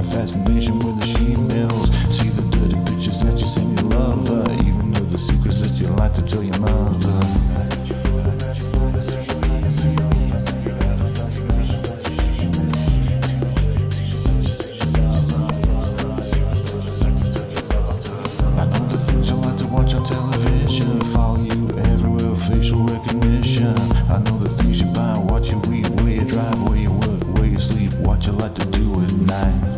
a fascination with the she-males. See the dirty pictures that you send your lover, even know the secrets that you like to tell your mother. I know the things you like to watch on television, follow you everywhere, facial recognition. I know the things you buy, you eat, where you drive, where you work, where you sleep, what you like to do at night.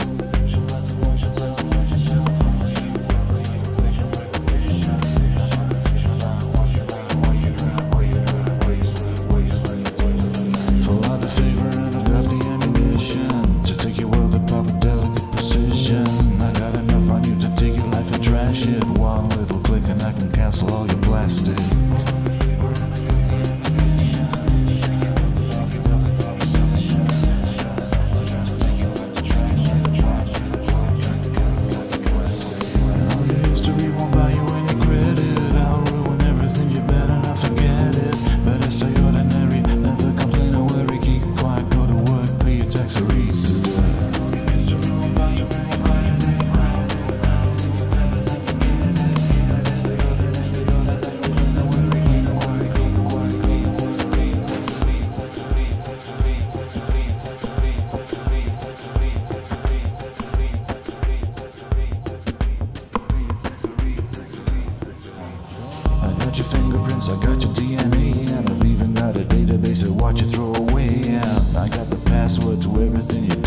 I got your DNA and I've even got a database to watch you throw away. And I got the passwords to everything you